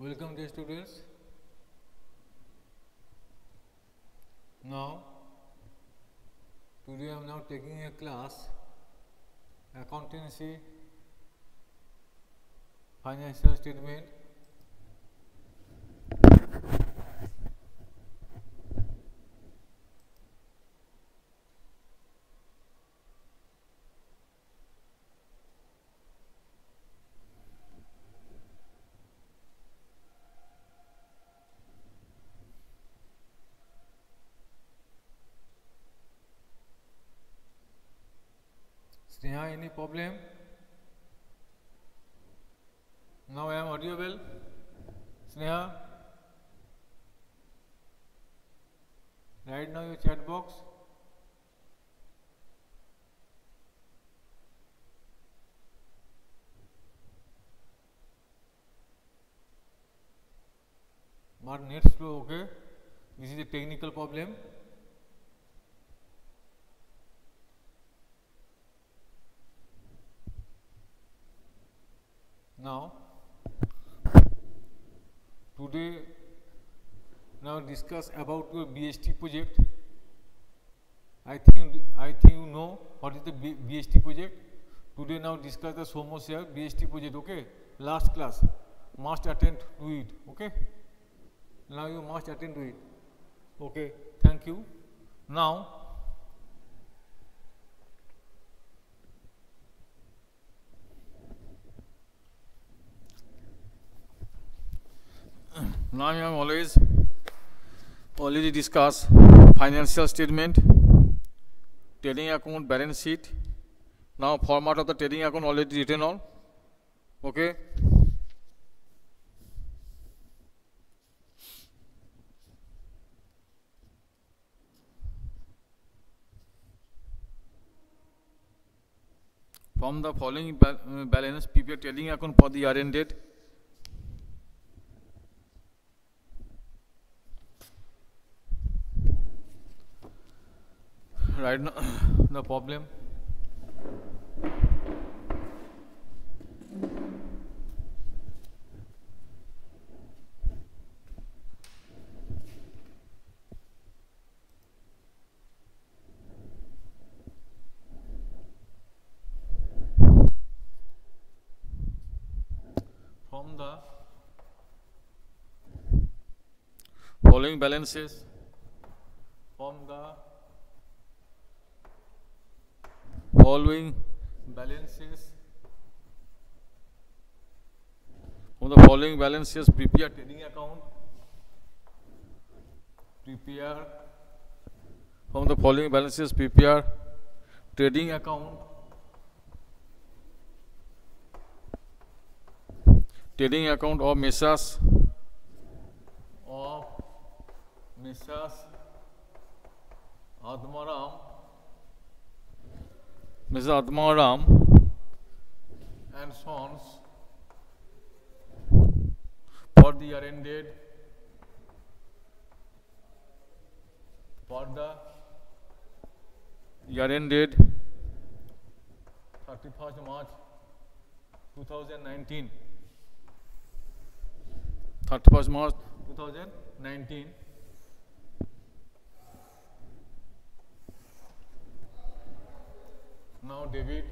Welcome dear students. Now, today I am now taking a class accountancy financial statement यहाँ any problem now I am audio bell Sneha right now you chat box मार net slow okay this is a technical problem Now, today now discuss about your BST project. I think I think you know what is the BHT BST project. Today now discuss the Somo share BST project. Okay, last class must attend to it. Okay, now you must attend to it. Okay, thank you. Now. Now I am always already discuss financial statement, trading account, balance sheet. Now format of the trading account already written on. Okay. from the following uh, balance prepare trading account for the year end date right now the problem from the following balances from the following balances from the following balances prepare trading account prepare from the following balances prepare trading account trading account of Messrs. of Messrs. Admaram Mr. Atmaram and Sons for the year ended for the year ended 31st March 2019 31st March 2019 Now, David.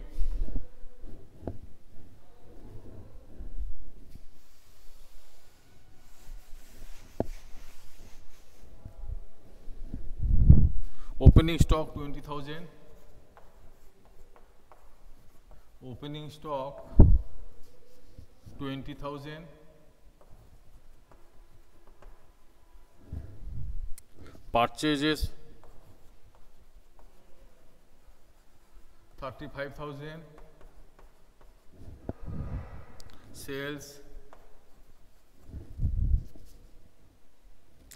Opening stock 20,000. Opening stock 20,000. Purchases 45,000 sales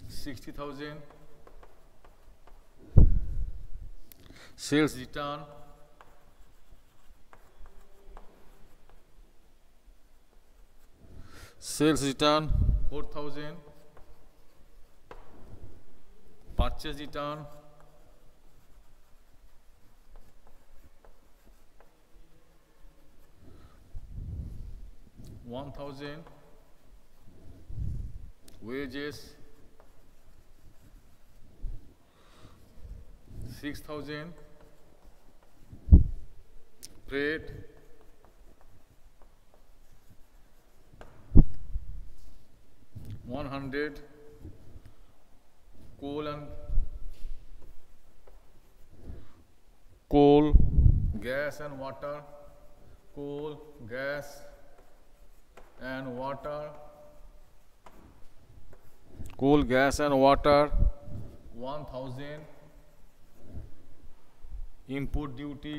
60,000 sales return 4, sales return 4000 purchase return 1000 wages 6000 freight one hundred coal and coal gas and water coal gas and water cool gas and water 1000 import duty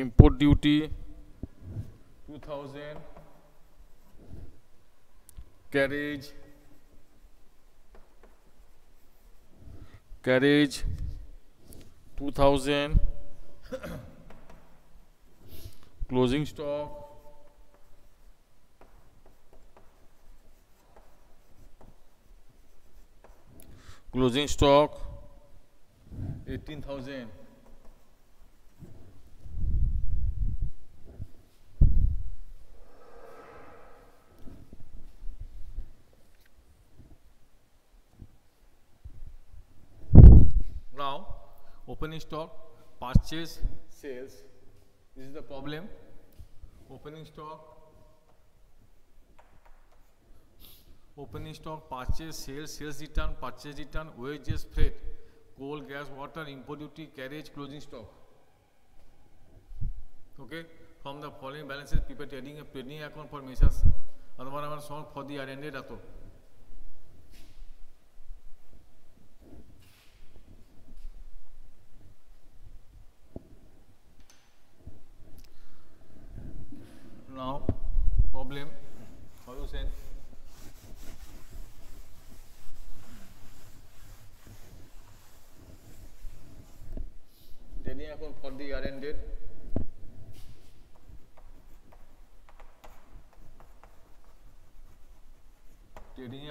import duty 2000 carriage carriage 2000 closing stock closing stock 18000 now opening stock purchase sales This is the problem. Opening stock. Opening stock, purchase, sales, sales return, purchase return, wages, freight, coal, gas, water, import duty, carriage, closing stock. Okay. From the following balances, people trading a trading account for measures. Anwar Ahmad Song for the R&D Dato.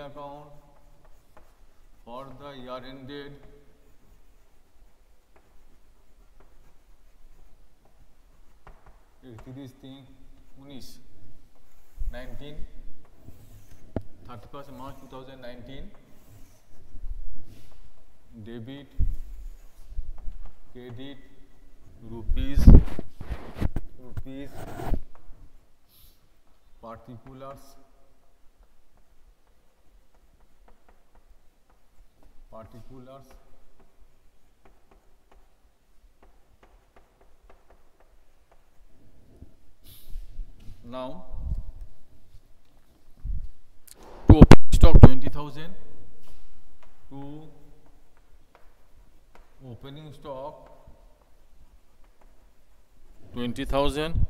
account for the year ended একত্রিশ তিন উনিশ nineteen thirty first March two thousand nineteen debit credit rupees rupees particulars particulars now to open stock 20000 to opening stock 20000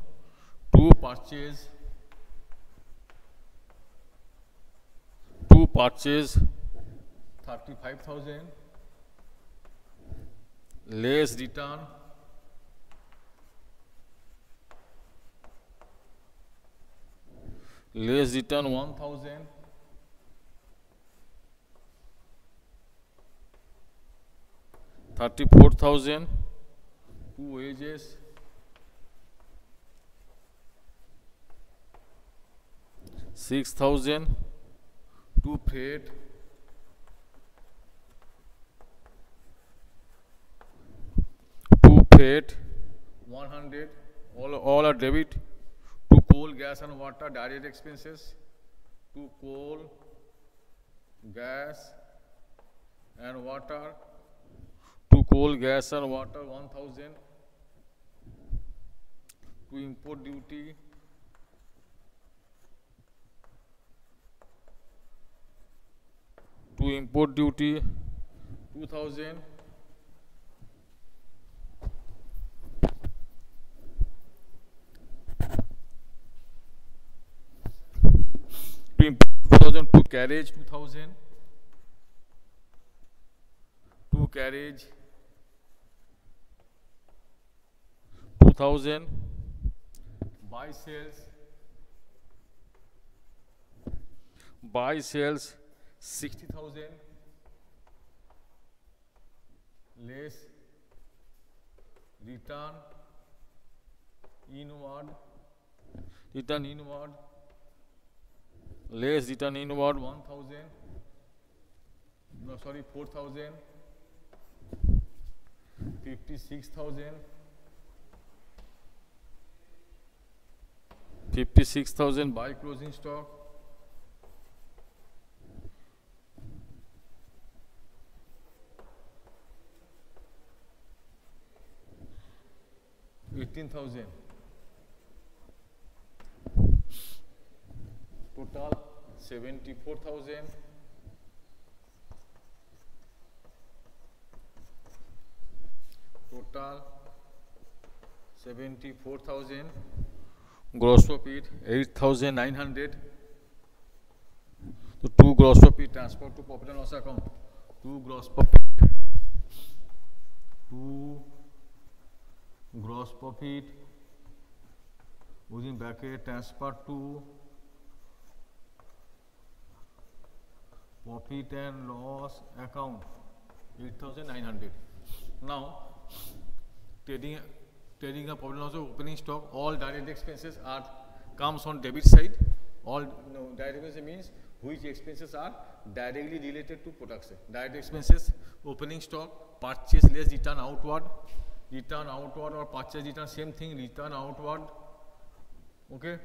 to purchase to purchase 45,000 less return less return 1000 34000 two wages six thousand two freight freight, 100, all, all are debit, to coal, gas and water, direct expenses, to coal, gas and water, to coal, gas and water 1000, to import duty, to import duty 2000, 2002 carriage 2000 2 carriage 2000 buy sales buy sales 60000 less return inward return inward less return in about 1000 no sorry 4000 56000 56000 buy closing stock Eighteen thousand. total 74,000 total 74,000 gross profit 8,900 so two gross profit transfer to profit and loss account two gross profit two gross profit within bracket transfer to profit and loss account 8900 now trading trading a problem also opening stock all direct expenses are comes on debit side all no know, direct expenses means which expenses are directly related to products direct expenses opening stock purchase less return outward return outward or purchase return same thing return outward okay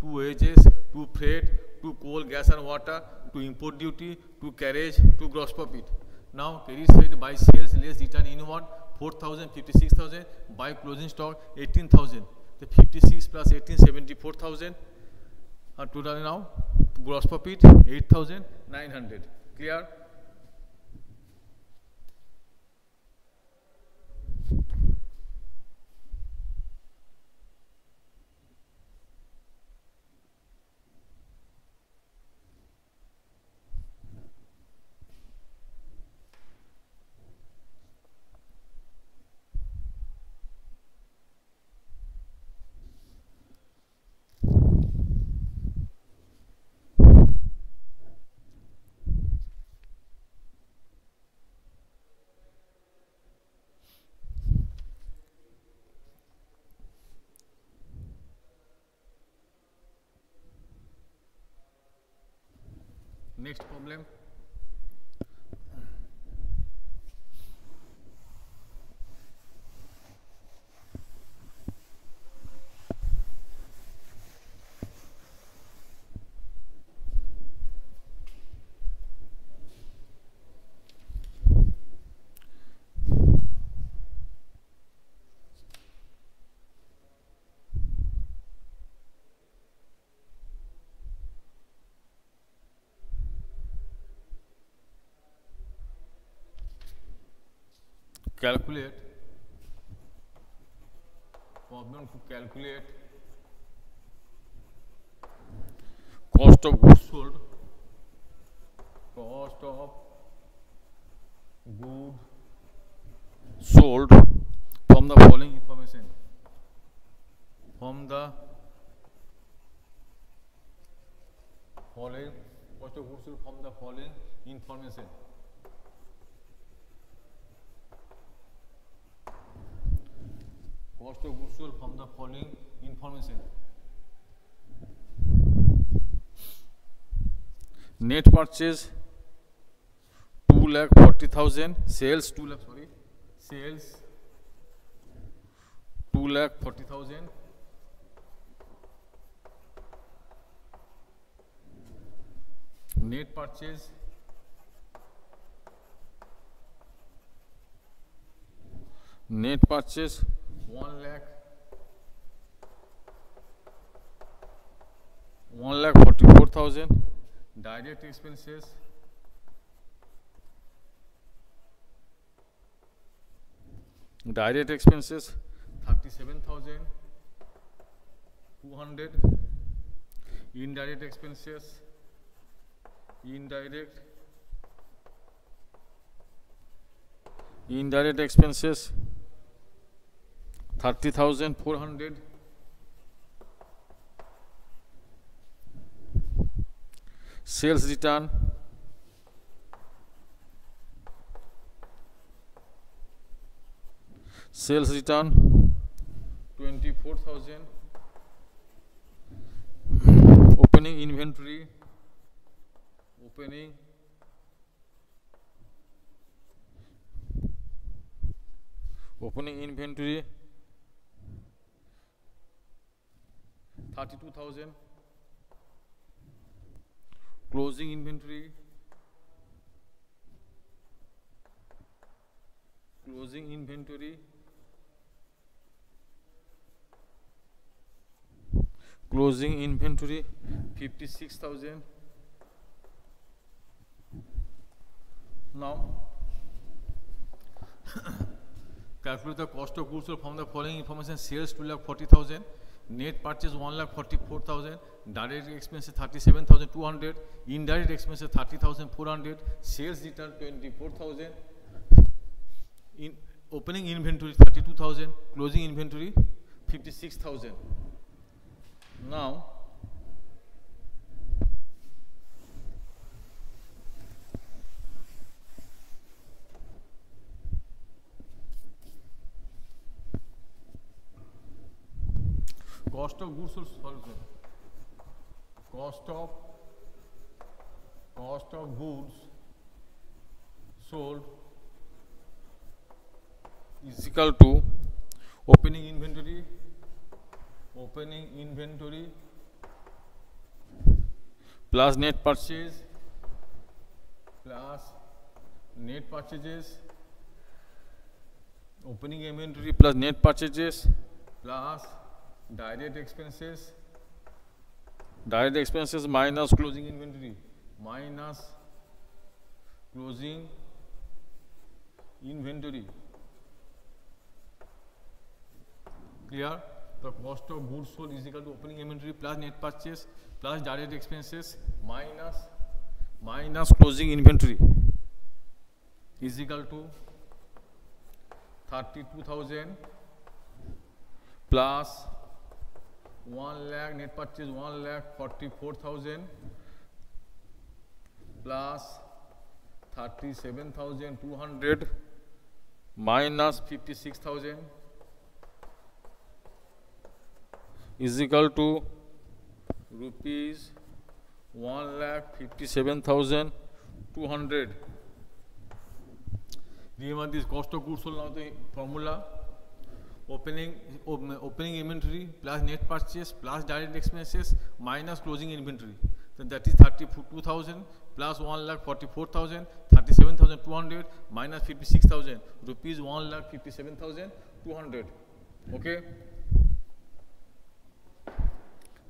two wages two freight to coal, gas and water, to import duty, to carriage, to gross profit. Now carriage rate by sales less return inward 4,000, 56,000, by closing stock 18,000. The 56 plus 18, 74,000. And total now gross profit 8,900. Clear? waste problem calculate problem to calculate cost of goods sold cost of good sold from the following information from the following cost of goods sold from the following information obscure from the following information. Net purchase 2 lakh 40,000, sales 2 lakh, sorry, sales 2 lakh 40,000. Net purchase net purchase 1 lakh one lakh forty four thousand direct expenses direct expenses 37200 indirect expenses indirect indirect expenses 30400 sales return sales return 24,000 opening inventory opening opening to 32,000 closing inventory closing inventory closing inventory 56000 now calculate the cost of goods from the following information sales 2 lakh 40000 net purchase 1,44,000, direct expenses 37,200, indirect expenses 30,400, sales return 24,000, in opening inventory 32,000, closing inventory 56,000. Now, cost of goods or services cost of cost of goods sold is equal to opening inventory opening inventory plus net purchases plus net purchases opening inventory plus net purchases plus direct expenses direct expenses minus closing inventory minus closing inventory clear the cost of goods sold is equal to opening inventory plus net purchase plus direct expenses minus minus closing inventory is equal to 32000 plus one lakh net purchase one lakh forty four thousand plus thirty seven thousand two hundred minus fifty six thousand is equal to rupees one lakh fifty seven thousand two hundred remember this cost of goods sold now the formula Opening inventory plus net purchase plus direct expenses minus closing inventory. Then that is 32,000 plus 1,44,000, 37,200 minus 56,000 rupees, 1,57,200. Okay.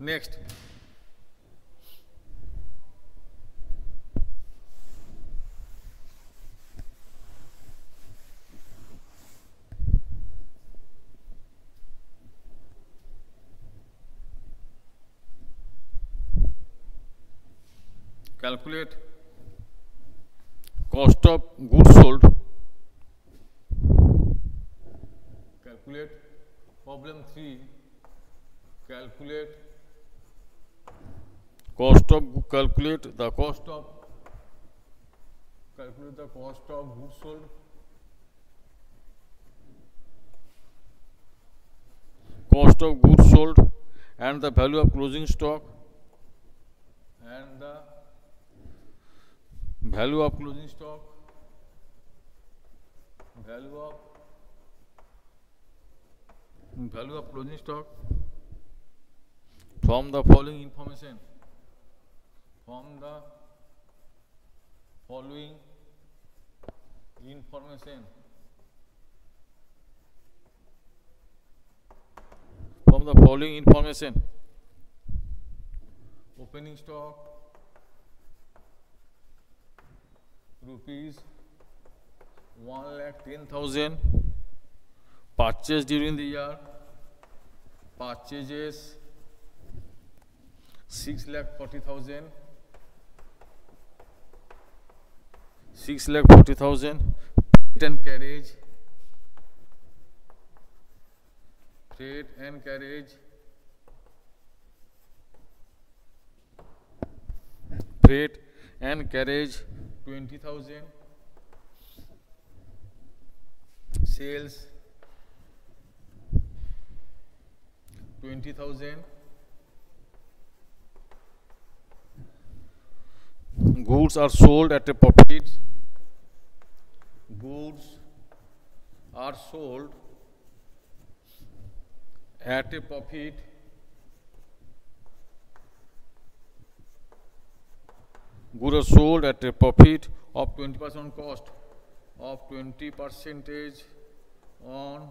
Next. calculate cost of goods sold calculate problem 3 calculate cost of calculate the cost of calculate the cost of goods sold cost of goods sold and the value of closing stock and the value of closing stock value of value of closing stock from the following information from the following information from the following information opening stock rupees one lakh ten thousand purchased during the year purchases six lakh forty thousand six lakh forty thousand freight and carriage freight and carriage freight and carriage 20,000 sales 20,000 goods are sold at a profit goods are sold at a profit goods sold at a profit of 20% cost of 20 percentage on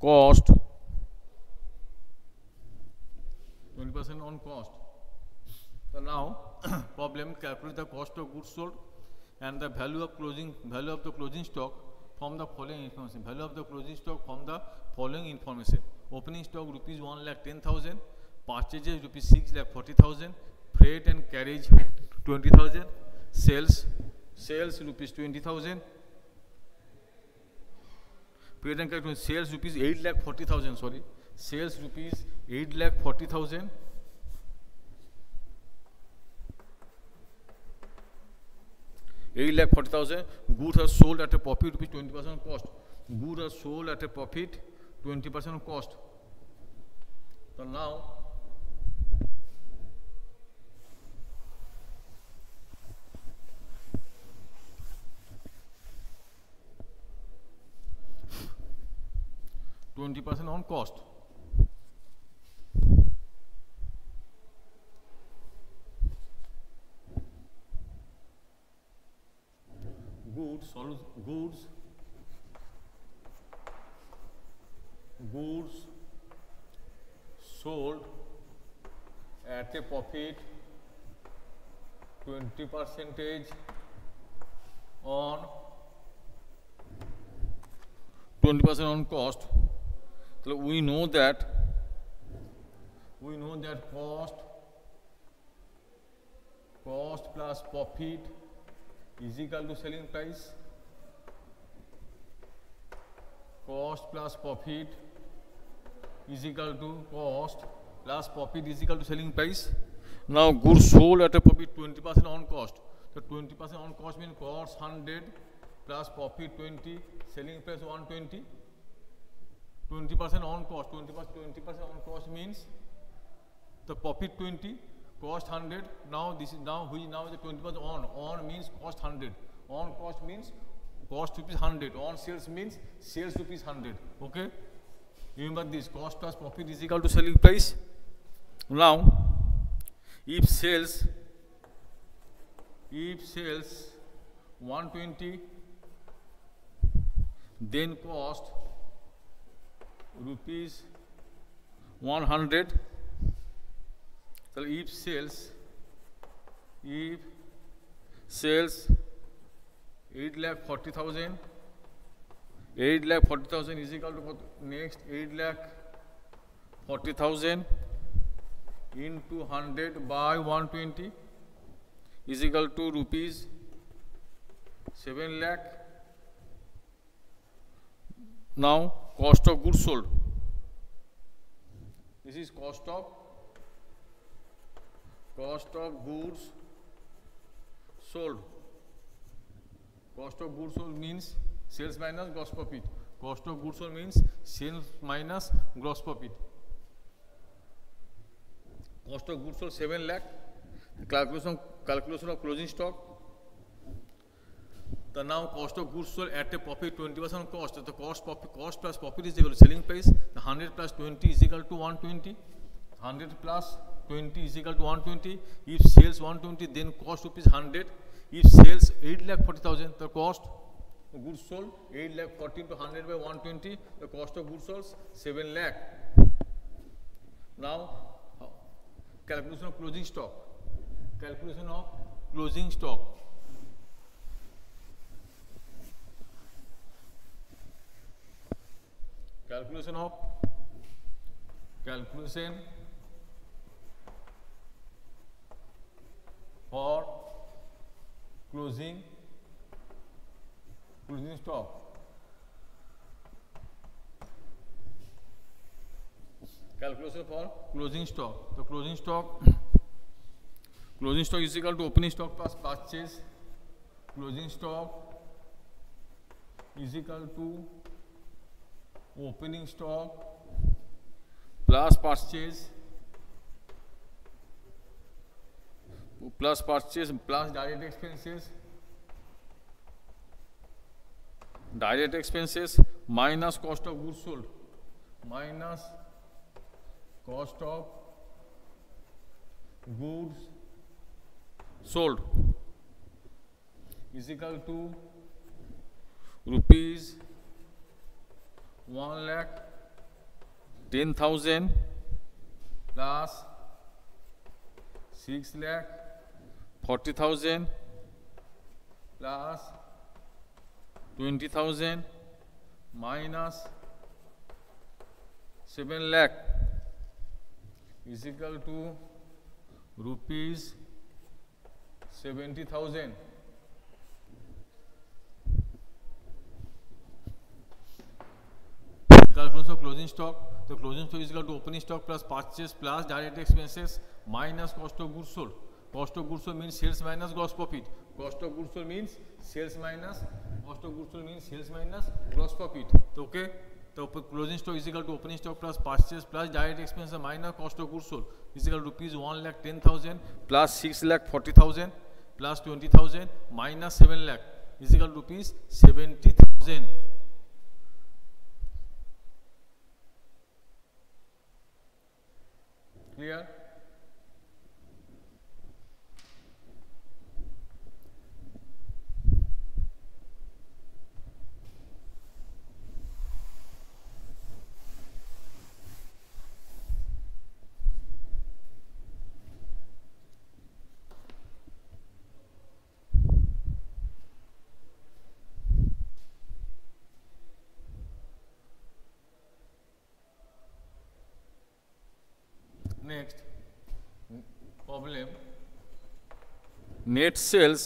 cost 20% on cost so now problem calculate the cost of goods sold and the value of closing value of the closing stock from the following information value of the closing stock from the following information opening stock rupees 1 lakh 10000 purchases rupees 6 lakh 40000 freight and carriage 20,000. Sales, sales rupees 20,000. Paid and collected sales rupees 8 lakh 40,000. Sorry, sales rupees 8 lakh 40,000. Eight lakh forty thousand. Goods are sold at a profit rupees twenty percent cost. Goods are sold at a profit twenty percent cost. So now 20 percent on cost goods goods goods sold at a profit 20 percentage on 20 percent on cost So we know that we know that cost cost plus profit is equal to selling price cost plus profit is equal to cost plus profit is equal to selling price now goods sold at a profit 20% on cost so 20% on cost means cost 100 plus profit 20 selling price 120 20 percent on cost 20 percent on cost means the profit 20 cost 100 now this is now which now the 20 percent on on means cost 100 on cost means cost rupees 100 on sales means sales rupees 100 okay remember this cost plus profit is equal to selling price now if sales if sales 120 then cost rupees 100 so if sales if sales 8 lakh 40000 8 lakh 40000 is equal to next 8 lakh 40000 into 100 by 120 is equal to rupees 7 lakh now cost of goods sold this is cost of cost of goods sold cost of goods sold means sales minus gross profit cost of goods sold means sales minus gross profit cost of goods sold 7 lakh calculation calculation of closing stock the now cost of goods sold at a profit 20% cost. The cost, profit, cost plus profit is equal to selling price. The 100 plus 20 is equal to 120. 100 plus 20 is equal to 120. If sales 120, then cost rupees 100. If sales 8 lakh 40,000, the cost goods sold 8 lakh 14 to 100 by 120. The cost of goods sold 7 lakh. Now, calculation of closing stock. Calculation of closing stock. calculation of calculation for closing closing stock calculation for closing stock the closing stock closing stock is equal to opening stock plus purchase closing stock is equal to opening stock plus purchase plus purchase plus direct expenses direct expenses minus cost of goods sold minus cost of goods sold is equal to rupees one lakh ten thousand plus six lakh forty thousand plus twenty thousand minus seven lakh is equal to rupees seventy thousand. calculation of closing stock. The closing stock is equal to opening stock plus purchase plus direct expenses minus cost of goods sold. Cost of goods sold means sales minus gross profit. Cost of goods sold means sales minus cost of goods sold means sales minus gross profit. Okay. तो closing stock is equal to opening stock plus purchase plus direct expense minus cost of good sold is equal rupees one lakh ten thousand plus six lakh forty thousand plus twenty thousand minus seven lakh is equal rupees seventy thousand Clear? problem net sales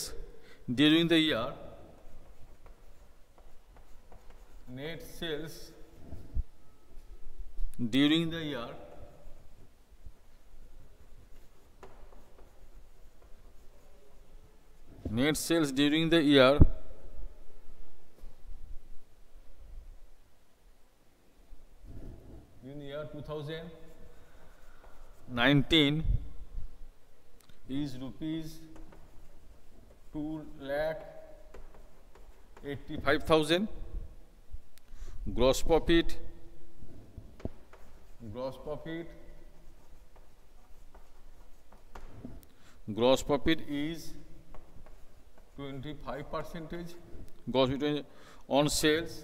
during the year net sales during the year net sales during the year in the year 2019 is rupees 2 lakh 85000 gross profit gross profit gross profit is 25 percentage gross between on sales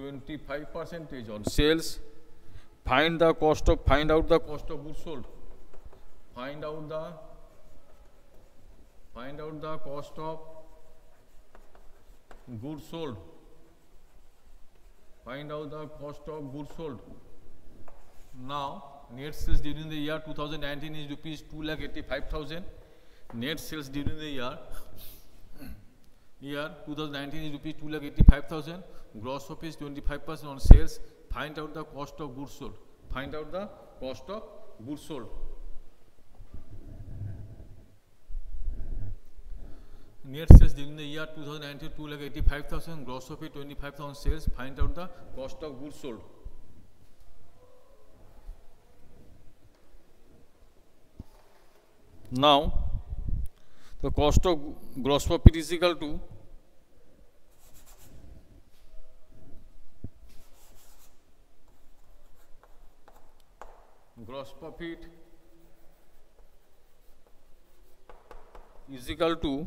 25 percentage on sales find the cost of find out the cost of goods sold find out the find out the cost of goods sold find out the cost of goods sold now net sales during the year 2019 is rupees 285000 net sales during the year year 2019 is rupees 285000 gross profit is 25% on sales find out the cost of goods sold find out the cost of goods sold Net sales during the year 2019, 2,85,000, gross profit 25,000 sales. Find out the cost of goods sold. Now, the cost of gross profit is equal to gross profit is equal to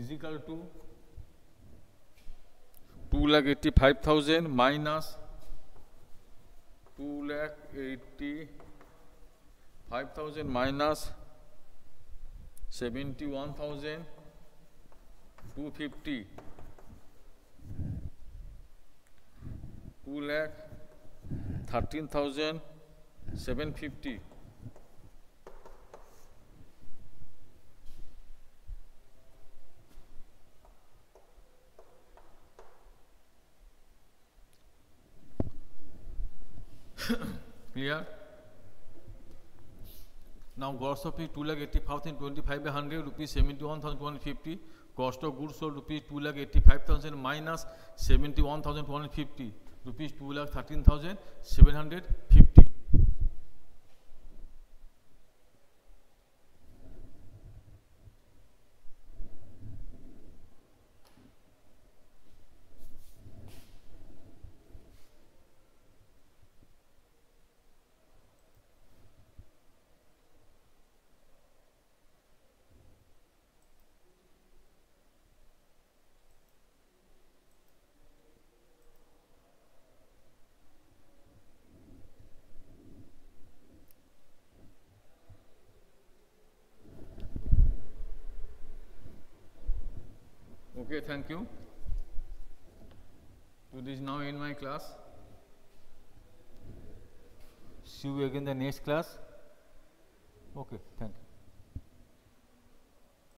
is equal to 2 lakh 85000 minus 2 lakh 85000 minus 71000 250 2 lakh 13750 clear now gross of 2 lakh 85000 25 by 100 rupees 71250 cost of goods sold rupees 2 lakh 85000 minus 71250 rupees 2 lakh 13750 the next class okay thank you